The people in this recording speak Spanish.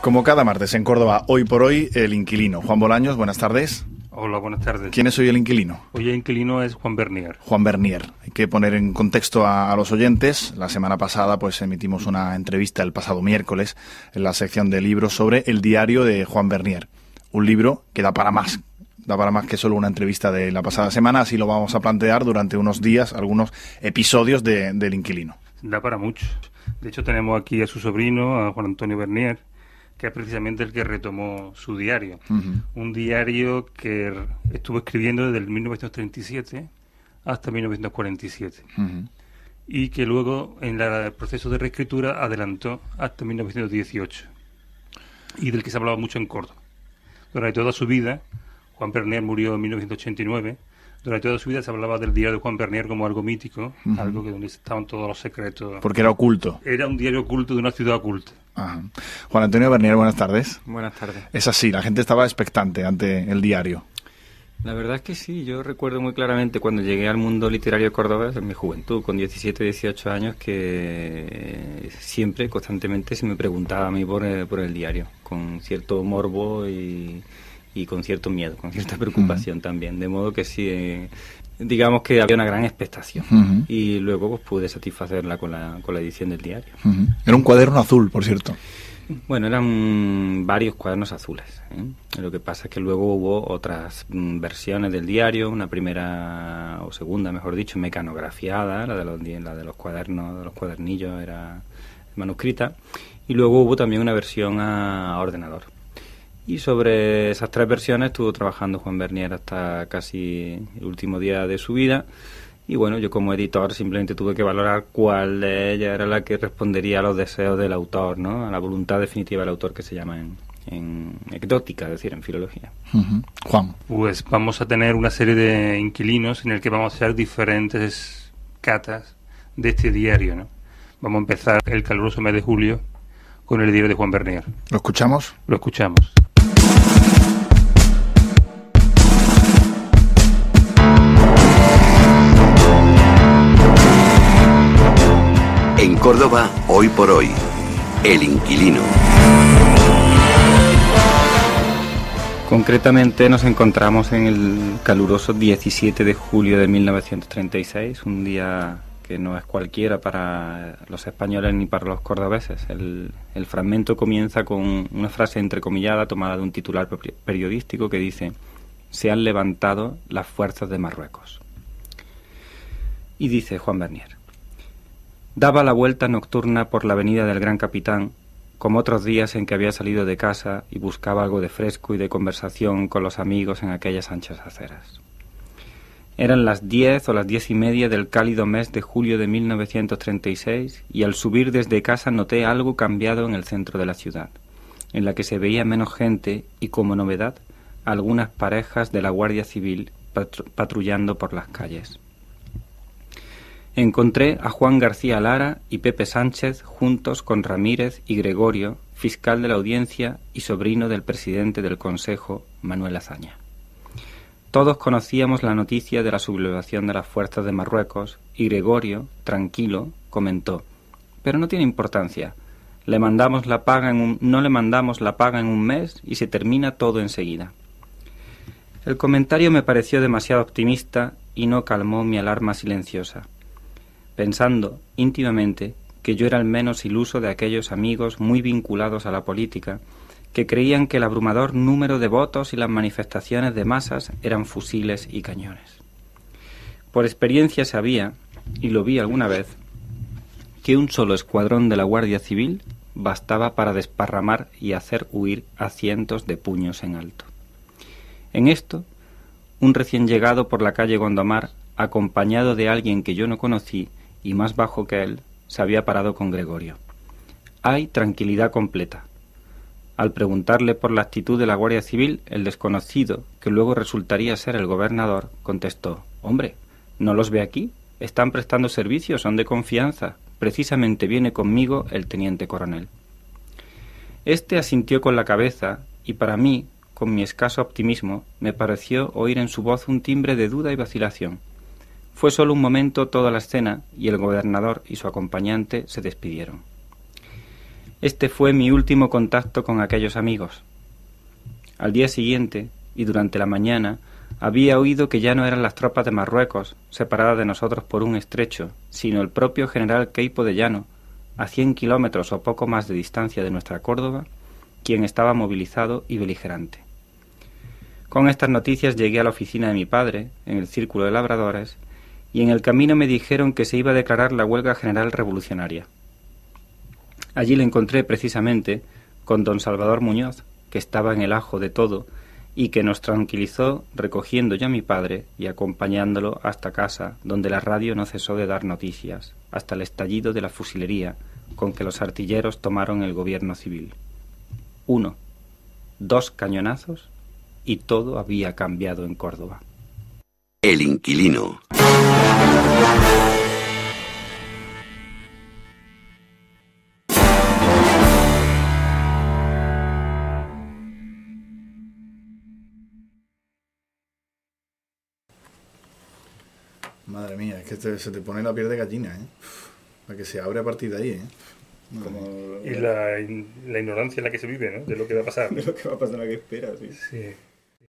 Como cada martes en Córdoba, hoy por hoy, el inquilino. Juan Bolaños, buenas tardes. Hola, buenas tardes. ¿Quién es hoy el inquilino? Hoy el inquilino es Juan Bernier. Juan Bernier. Hay que poner en contexto a, a, los oyentes. La semana pasada pues emitimos una entrevista el pasado miércoles en la sección de libros sobre el diario de Juan Bernier. Un libro que da para más, da para más que solo una entrevista de la pasada semana, así lo vamos a plantear durante unos días, algunos episodios de, del inquilino. Da para mucho. De hecho, tenemos aquí a su sobrino, a Juan Antonio Bernier, que es precisamente el que retomó su diario. Uh -huh. Un diario que estuvo escribiendo desde el 1937 hasta 1947. Uh -huh. Y que luego, en el proceso de reescritura, adelantó hasta 1918. Y del que se hablaba mucho en Córdoba. Durante toda su vida, Juan Bernier murió en 1989. Durante toda su vida se hablaba del diario de Juan Bernier como algo mítico, uh -huh. algo que donde estaban todos los secretos. Porque era oculto. Era un diario oculto de una ciudad oculta. Ajá. Juan Antonio Bernier, buenas tardes. Buenas tardes. Es así, la gente estaba expectante ante el diario. La verdad es que sí, yo recuerdo muy claramente cuando llegué al mundo literario cordobés en mi juventud, con 17, 18 años, que siempre, constantemente, se me preguntaba a mí por, eh, por el diario, con cierto morbo y, y, con cierto miedo, con cierta preocupación uh -huh. también. De modo que sí, eh, digamos que había una gran expectación uh -huh. y luego pues, pude satisfacerla con la, con la edición del diario. Uh -huh. Era un cuaderno azul, por cierto. Bueno, eran varios cuadernos azules. ¿eh? Lo que pasa es que luego hubo otras mm, versiones del diario, una primera o segunda, mejor dicho, mecanografiada, la de los, la de los cuadernos, de los cuadernillos era manuscrita, y luego hubo también una versión a, a ordenador. Y sobre esas tres versiones estuvo trabajando Juan Bernier hasta casi el último día de su vida. Y bueno, yo como editor simplemente tuve que valorar cuál de ellas era la que respondería a los deseos del autor, ¿no? A la voluntad definitiva del autor que se llama en, en ecdótica, es decir, en filología. Uh -huh. Juan. Pues vamos a tener una serie de inquilinos en el que vamos a hacer diferentes catas de este diario, ¿no? Vamos a empezar el caluroso mes de julio con el diario de Juan Bernier. ¿Lo escuchamos? Lo escuchamos. Córdoba, hoy por hoy, El Inquilino. Concretamente nos encontramos en el caluroso 17 de julio de 1936, un día que no es cualquiera para los españoles ni para los cordobeses. El, el fragmento comienza con una frase entrecomillada tomada de un titular periodístico que dice se han levantado las fuerzas de Marruecos. Y dice Juan Bernier, Daba la vuelta nocturna por la avenida del Gran Capitán, como otros días en que había salido de casa y buscaba algo de fresco y de conversación con los amigos en aquellas anchas aceras. Eran las diez o las diez y media del cálido mes de julio de 1936 y al subir desde casa noté algo cambiado en el centro de la ciudad, en la que se veía menos gente y como novedad algunas parejas de la Guardia Civil patrullando por las calles encontré a Juan García Lara y Pepe Sánchez juntos con Ramírez y Gregorio, fiscal de la audiencia y sobrino del presidente del Consejo, Manuel Azaña. Todos conocíamos la noticia de la sublevación de las fuerzas de Marruecos y Gregorio, tranquilo, comentó Pero no tiene importancia. Le mandamos la paga en un, no le mandamos la paga en un mes y se termina todo enseguida. El comentario me pareció demasiado optimista y no calmó mi alarma silenciosa pensando íntimamente que yo era el menos iluso de aquellos amigos muy vinculados a la política, que creían que el abrumador número de votos y las manifestaciones de masas eran fusiles y cañones. Por experiencia sabía, y lo vi alguna vez, que un solo escuadrón de la Guardia Civil bastaba para desparramar y hacer huir a cientos de puños en alto. En esto, un recién llegado por la calle Gondomar, acompañado de alguien que yo no conocí, y más bajo que él, se había parado con Gregorio. Hay tranquilidad completa. Al preguntarle por la actitud de la Guardia Civil, el desconocido, que luego resultaría ser el gobernador, contestó Hombre, ¿no los ve aquí? Están prestando servicio, son de confianza. Precisamente viene conmigo el teniente coronel. Este asintió con la cabeza y para mí, con mi escaso optimismo, me pareció oír en su voz un timbre de duda y vacilación. Fue solo un momento toda la escena y el gobernador y su acompañante se despidieron. Este fue mi último contacto con aquellos amigos. Al día siguiente, y durante la mañana, había oído que ya no eran las tropas de Marruecos, separadas de nosotros por un estrecho, sino el propio general Queipo de Llano, a cien kilómetros o poco más de distancia de nuestra Córdoba, quien estaba movilizado y beligerante. Con estas noticias llegué a la oficina de mi padre, en el Círculo de Labradores, y en el camino me dijeron que se iba a declarar la huelga general revolucionaria. Allí le encontré precisamente con don Salvador Muñoz, que estaba en el ajo de todo, y que nos tranquilizó recogiendo ya a mi padre y acompañándolo hasta casa, donde la radio no cesó de dar noticias, hasta el estallido de la fusilería con que los artilleros tomaron el gobierno civil. Uno, dos cañonazos y todo había cambiado en Córdoba. El inquilino. Madre mía, es que se te pone la piel de gallina, ¿eh? La que se abre a partir de ahí, ¿eh? Y la, la ignorancia en la que se vive, ¿no? De lo que va a pasar. De lo que va a pasar, la que espera, sí. Sí.